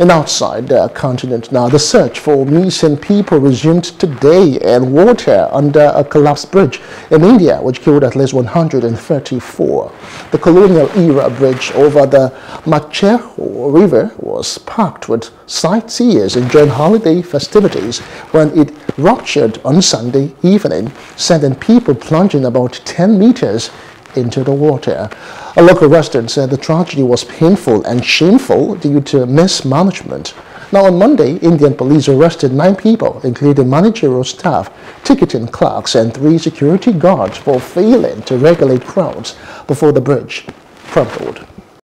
And outside the continent now, the search for missing people resumed today in water under a collapsed bridge in India, which killed at least 134. The colonial-era bridge over the Machchhu River was packed with sightseers enjoying holiday festivities when it ruptured on Sunday evening, sending people plunging about 10 meters into the water. A local resident said the tragedy was painful and shameful due to mismanagement. Now on Monday, Indian police arrested nine people, including managerial staff, ticketing clerks and three security guards for failing to regulate crowds before the bridge crumbled.